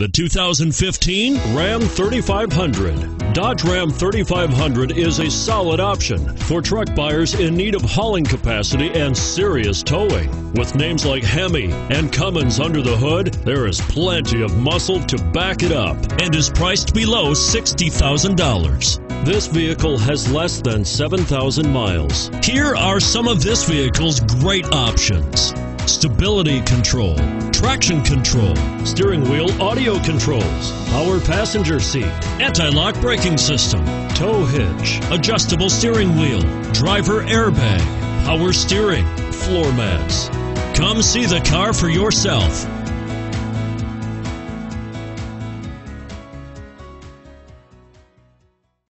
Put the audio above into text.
The 2015 Ram 3500. Dodge Ram 3500 is a solid option for truck buyers in need of hauling capacity and serious towing. With names like Hemi and Cummins under the hood, there is plenty of muscle to back it up and is priced below $60,000. This vehicle has less than 7,000 miles. Here are some of this vehicle's great options stability control, traction control, steering wheel audio controls, power passenger seat, anti-lock braking system, tow hitch, adjustable steering wheel, driver airbag, power steering, floor mats. Come see the car for yourself.